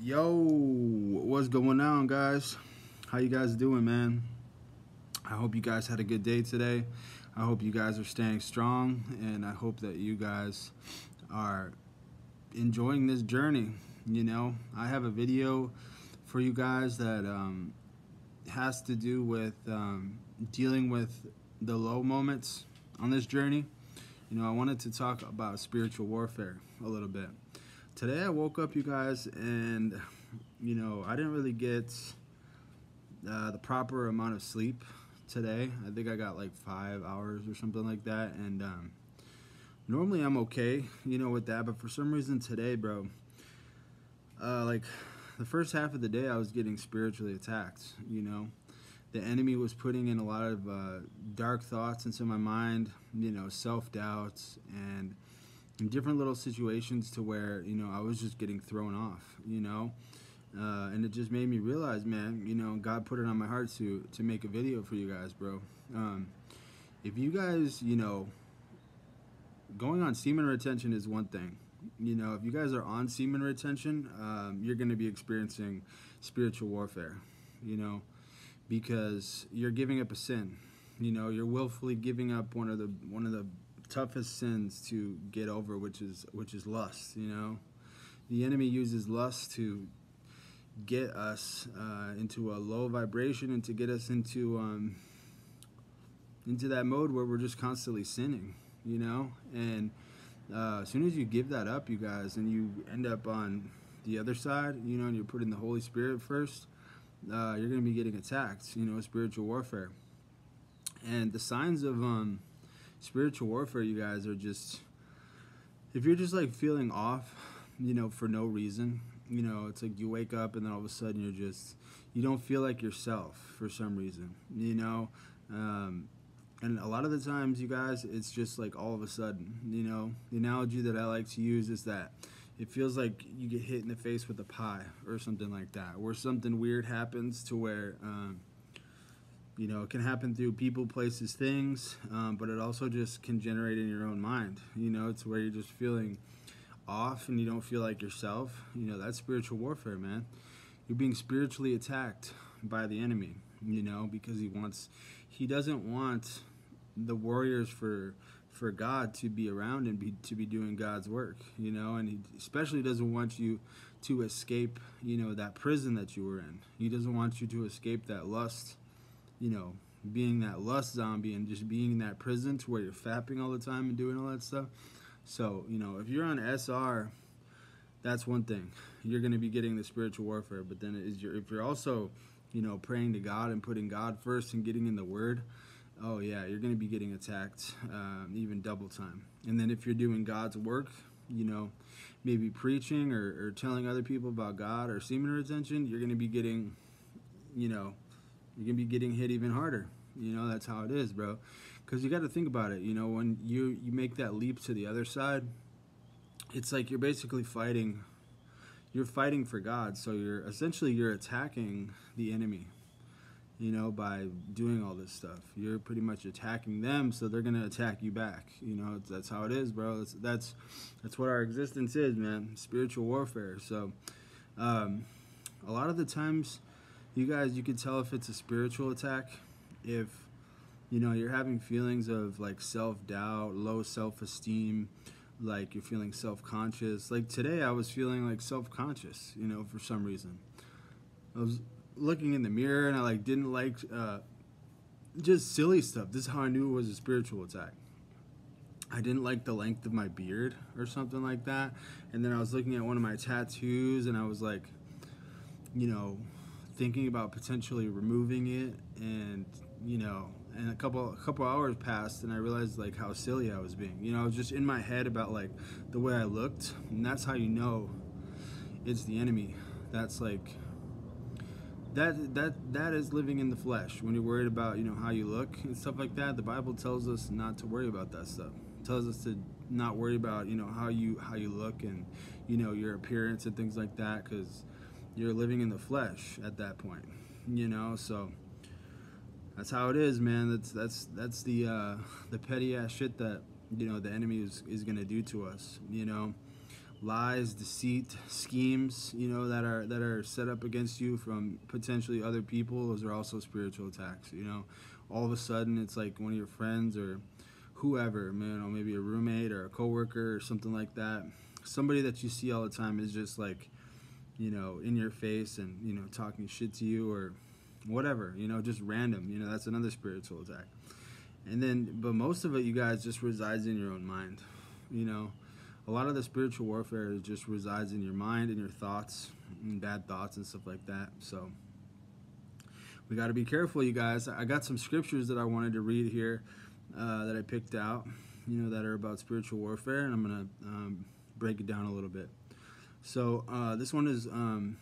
Yo, what's going on, guys? How you guys doing, man? I hope you guys had a good day today. I hope you guys are staying strong, and I hope that you guys are enjoying this journey. You know, I have a video for you guys that um, has to do with um, dealing with the low moments on this journey. You know, I wanted to talk about spiritual warfare a little bit. Today I woke up, you guys, and you know, I didn't really get uh, the proper amount of sleep today. I think I got like five hours or something like that, and um, normally I'm okay, you know, with that. But for some reason today, bro, uh, like the first half of the day, I was getting spiritually attacked. You know, the enemy was putting in a lot of uh, dark thoughts into my mind. You know, self doubts and different little situations to where you know I was just getting thrown off, you know, uh, and it just made me realize, man, you know, God put it on my heart to to make a video for you guys, bro. Um, if you guys, you know, going on semen retention is one thing. You know, if you guys are on semen retention, um, you're going to be experiencing spiritual warfare. You know, because you're giving up a sin. You know, you're willfully giving up one of the one of the toughest sins to get over, which is which is lust. You know, the enemy uses lust to get us uh, into a low vibration and to get us into um, into that mode where we're just constantly sinning. You know, and uh, as soon as you give that up, you guys, and you end up on the other side, you know, and you're putting the Holy Spirit first, uh, you're going to be getting attacked. You know, spiritual warfare. And the signs of um, spiritual warfare, you guys, are just if you're just like feeling off, you know, for no reason, you know, it's like you wake up and then all of a sudden you're just you don't feel like yourself for some reason, you know. Um, and a lot of the times, you guys, it's just like all of a sudden, you know. The analogy that I like to use is that it feels like you get hit in the face with a pie or something like that, where something weird happens to where um, you know, it can happen through people, places, things, um, but it also just can generate in your own mind. You know, it's where you're just feeling off and you don't feel like yourself. You know, that's spiritual warfare, man. You're being spiritually attacked by the enemy, you know, because he wants, he doesn't want the warriors for for God to be around and be to be doing God's work, you know, and he especially doesn't want you to escape, you know, that prison that you were in. He doesn't want you to escape that lust you know, being that lust zombie and just being in that prison to where you're fapping all the time and doing all that stuff. So, you know, if you're on SR, that's one thing. You're going to be getting the spiritual warfare. But then is your, if you're also, you know, praying to God and putting God first and getting in the Word, oh yeah, you're going to be getting attacked um, even double time. And then if you're doing God's work, you know, maybe preaching or, or telling other people about God or semen retention, you're going to be getting, you know, you're gonna be getting hit even harder. You know, that's how it is, bro. Because you got to think about it. You know, when you you make that leap to the other side, it's like you're basically fighting. You're fighting for God, so you're essentially you're attacking the enemy. You know, by doing all this stuff, you're pretty much attacking them, so they're gonna attack you back. You know, that's how it is, bro. That's that's that's what our existence is, man. Spiritual warfare. So, um, a lot of the times you guys you can tell if it's a spiritual attack if you know you're having feelings of like self-doubt low self-esteem like you're feeling self-conscious. Like today i was feeling like self-conscious you know for some reason. I was looking in the mirror and i like didn't like uh, just silly stuff. This is how i knew it was a spiritual attack. I didn't like the length of my beard or something like that. And then I was looking at one of my tattoos and I was like, you know, thinking about potentially removing it and you know and a couple a couple hours passed and I realized like how silly I was being. You know I was just in my head about like the way I looked and that's how you know it's the enemy. That's like that that that is living in the flesh. When you're worried about you know how you look and stuff like that the bible tells us not to worry about that stuff. It tells us to not worry about you know how you how you look and you know your appearance and things like that because you're living in the flesh at that point you know so that's how it is man that's that's that's the uh the petty ass shit that you know the enemy is, is gonna do to us you know lies, deceit, schemes, you know, that are that are set up against you from potentially other people. Those are also spiritual attacks. You know, all of a sudden it's like one of your friends or whoever, you know, maybe a roommate or a coworker or something like that. Somebody that you see all the time is just like, you know, in your face and you know talking shit to you or whatever. You know, just random. You know, that's another spiritual attack. And then, but most of it, you guys, just resides in your own mind. You know a lot of the spiritual warfare just resides in your mind and your thoughts and bad thoughts and stuff like that. So we got to be careful, you guys. I got some scriptures that I wanted to read here uh, that I picked out, you know, that are about spiritual warfare, and I'm going to um, break it down a little bit. So uh, this one is um,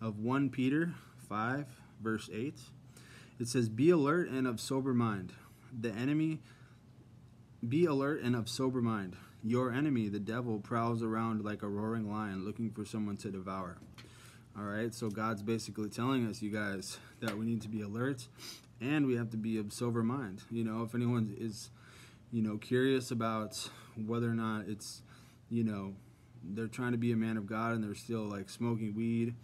of 1 Peter 5, verse 8. It says, Be alert and of sober mind. The enemy, be alert and of sober mind. Your enemy, the devil, prowls around like a roaring lion looking for someone to devour. All right, so God's basically telling us, you guys, that we need to be alert and we have to be of sober mind. You know, if anyone is, you know, curious about whether or not it's, you know, they're trying to be a man of God and they're still like smoking weed,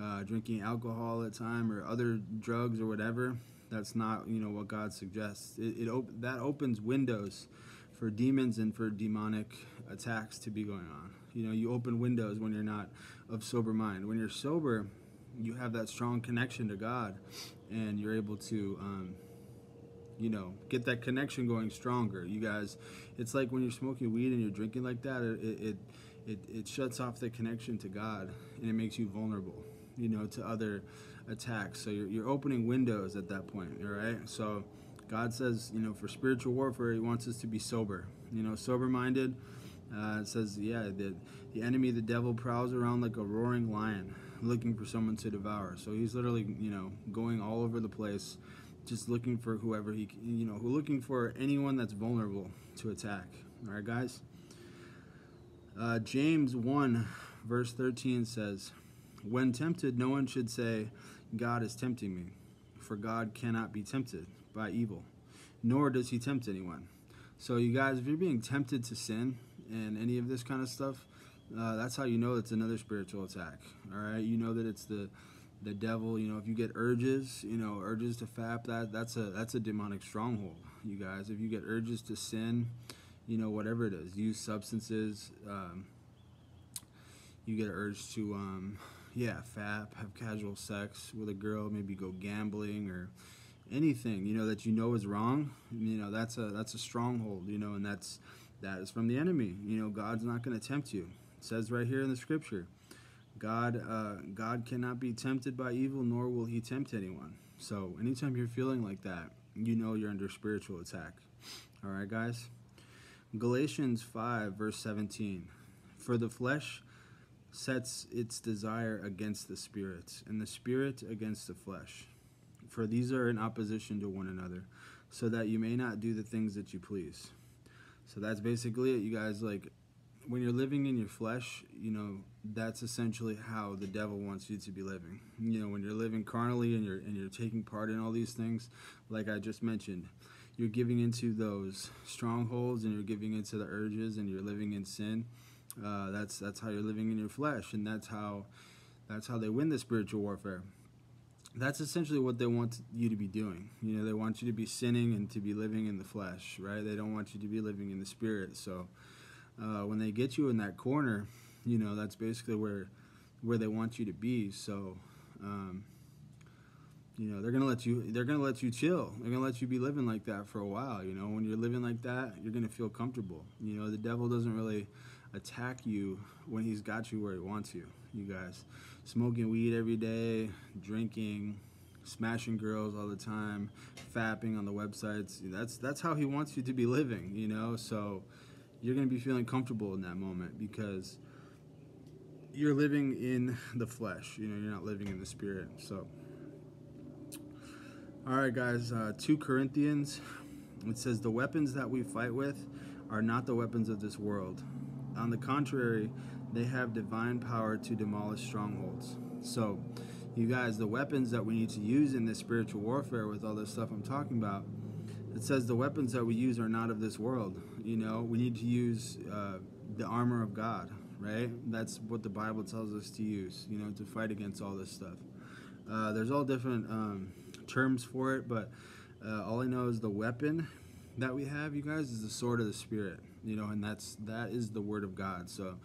uh, drinking alcohol at time or other drugs or whatever, that's not, you know, what God suggests. It, it op- that opens windows for demons and for demonic attacks to be going on. You know, you open windows when you're not of sober mind. When you're sober, you have that strong connection to God, and you're able to, um, you know, get that connection going stronger. You guys, it's like when you're smoking weed and you're drinking like that. It it it, it shuts off the connection to God, and it makes you vulnerable. You know, to other attacks. So you're you're opening windows at that point. All right, so God says, you know, for spiritual warfare, He wants us to be sober, you know, sober minded. Uh, it says, yeah, the, the enemy, the devil, prowls around like a roaring lion looking for someone to devour. So he's literally, you know, going all over the place, just looking for whoever he, you know, looking for anyone that's vulnerable to attack. All right, guys? Uh, James 1, verse 13 says, When tempted, no one should say, God is tempting me, for God cannot be tempted by evil, nor does he tempt anyone. So, you guys, if you're being tempted to sin and any of this kind of stuff, uh, that's how you know it's another spiritual attack. All right, you know that it's the the devil. You know, if you get urges, you know, urges to fap, that that's a that's a demonic stronghold. You guys, if you get urges to sin, you know, whatever it is, use substances. Um, you get an urge to, um, yeah, fap, have casual sex with a girl, maybe go gambling or anything you know that you know is wrong you know that's a that's a stronghold you know and that's that is from the enemy you know god's not going to tempt you. It says right here in the scripture god uh, god cannot be tempted by evil nor will he tempt anyone. So anytime you're feeling like that you know you're under spiritual attack. All right guys galatians 5 verse 17 for the flesh sets its desire against the spirit and the spirit against the flesh for these are in opposition to one another, so that you may not do the things that you please. So that's basically it, you guys. Like, when you're living in your flesh, you know, that's essentially how the devil wants you to be living. You know, when you're living carnally and you're and you're taking part in all these things, like I just mentioned, you're giving into those strongholds and you're giving into the urges and you're living in sin. Uh, that's that's how you're living in your flesh, and that's how that's how they win the spiritual warfare that's essentially what they want you to be doing. You know, they want you to be sinning and to be living in the flesh, right? They don't want you to be living in the spirit. So uh, when they get you in that corner, you know, that's basically where where they want you to be. So um, you know, they're gonna let you they're gonna let you chill. They're gonna let you be living like that for a while. You know, when you're living like that, you're gonna feel comfortable. You know, the devil doesn't really attack you when he's got you where he wants you. You guys smoking weed every day, drinking, smashing girls all the time, fapping on the websites. That's that's how he wants you to be living, you know. So you're gonna be feeling comfortable in that moment because you're living in the flesh. You know, you're not living in the spirit. So, all right, guys. Uh, Two Corinthians. It says the weapons that we fight with are not the weapons of this world. On the contrary, they have divine power to demolish strongholds. So, you guys, the weapons that we need to use in this spiritual warfare with all this stuff I'm talking about, it says the weapons that we use are not of this world. You know, we need to use uh, the armor of God, right? That's what the Bible tells us to use, you know, to fight against all this stuff. Uh, there's all different um, terms for it, but uh, all I know is the weapon that we have, you guys, is the sword of the spirit, you know, and that's that is the word of God. So,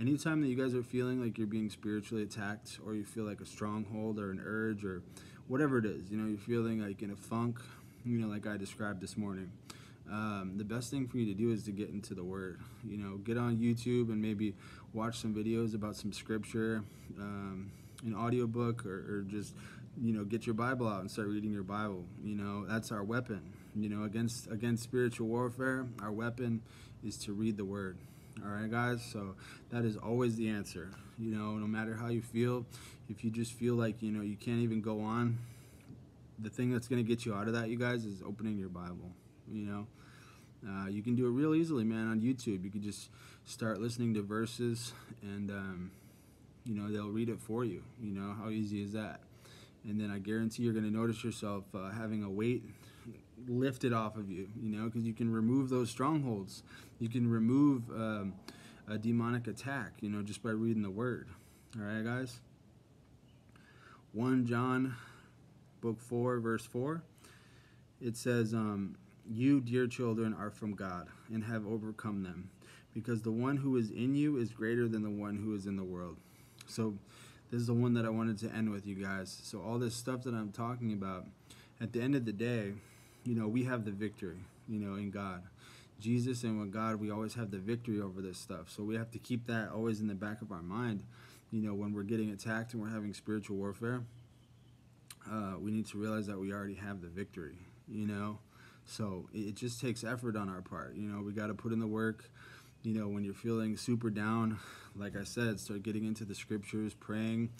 anytime that you guys are feeling like you're being spiritually attacked, or you feel like a stronghold or an urge or whatever it is, you know, you're feeling like in a funk, you know, like I described this morning. Um, the best thing for you to do is to get into the Word. You know, get on YouTube and maybe watch some videos about some scripture, um, an audiobook, or, or just you know get your Bible out and start reading your Bible. You know, that's our weapon. You know, against against spiritual warfare, our weapon is to read the Word. All right, guys. So that is always the answer. You know, no matter how you feel, if you just feel like you know you can't even go on, the thing that's going to get you out of that, you guys, is opening your Bible. You know, uh, you can do it real easily, man. On YouTube, you can just start listening to verses, and um, you know they'll read it for you. You know how easy is that? And then I guarantee you're going to notice yourself uh, having a weight lifted off of you. You know, because you can remove those strongholds. You can remove um, a demonic attack. You know, just by reading the Word. All right, guys. One John, book four, verse four. It says. Um, you, dear children, are from God and have overcome them, because the one who is in you is greater than the one who is in the world. So, this is the one that I wanted to end with you guys. So, all this stuff that I'm talking about, at the end of the day, you know, we have the victory, you know, in God. Jesus and with God, we always have the victory over this stuff. So, we have to keep that always in the back of our mind, you know, when we're getting attacked and we're having spiritual warfare. Uh, we need to realize that we already have the victory, you know so it just takes effort on our part. You know, we got to put in the work. You know, when you're feeling super down, like I said, start getting into the scriptures, praying.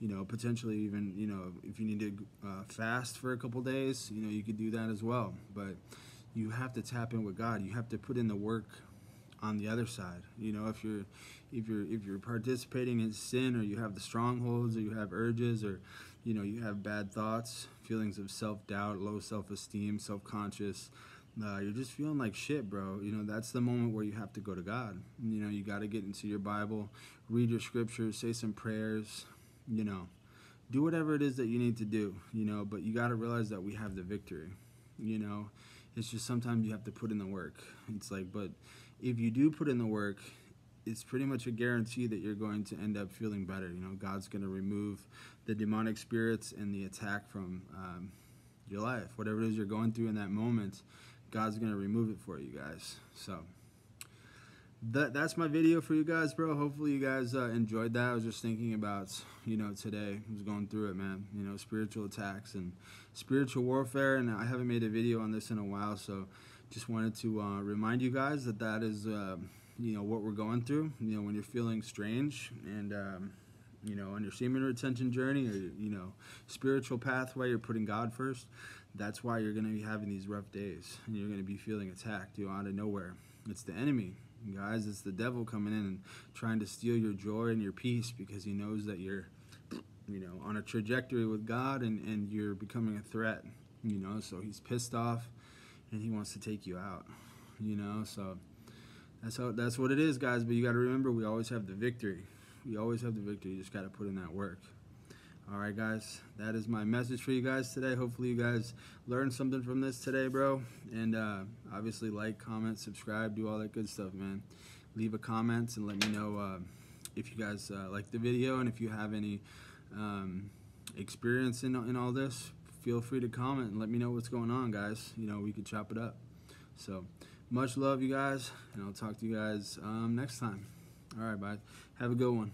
You know, potentially even you know if you need to uh, fast for a couple days, you know you could do that as well. But you have to tap in with God. You have to put in the work on the other side. You know, if you're if you're if you're participating in sin or you have the strongholds or you have urges or you know you have bad thoughts, feelings of self-doubt, low self-esteem, self-conscious, uh, you're just feeling like shit, bro. You know, that's the moment where you have to go to God. You know, you got to get into your Bible, read your scriptures, say some prayers, you know. Do whatever it is that you need to do, you know, but you got to realize that we have the victory. You know, it's just sometimes you have to put in the work. It's like, but if you do put in the work, it's pretty much a guarantee that you're going to end up feeling better. You know, God's going to remove the demonic spirits and the attack from um, your life. Whatever it is you're going through in that moment, God's going to remove it for you guys. So that that's my video for you guys, bro. Hopefully you guys uh, enjoyed that. I was just thinking about, you know, today. I was going through it, man. You know, spiritual attacks and spiritual warfare, and I haven't made a video on this in a while, so just wanted to uh, remind you guys that that is, uh, you know, what we're going through. You know, when you're feeling strange and, um, you know, on your semen retention journey or, you know, spiritual pathway, you're putting God first. That's why you're going to be having these rough days and you're going to be feeling attacked, you know, out of nowhere. It's the enemy, guys. It's the devil coming in and trying to steal your joy and your peace because he knows that you're, you know, on a trajectory with God and, and you're becoming a threat, you know, so he's pissed off and he wants to take you out. You know, so that's how that's what it is, guys. But you got to remember, we always have the victory. We always have the victory. You just got to put in that work. All right, guys. That is my message for you guys today. Hopefully, you guys learned something from this today, bro. And uh, obviously, like, comment, subscribe, do all that good stuff, man. Leave a comment and let me know uh, if you guys uh, like the video and if you have any um, experience in, in all this feel free to comment and let me know what's going on, guys. You know, we could chop it up. So, much love, you guys, and I'll talk to you guys um, next time. All right, bye. Have a good one.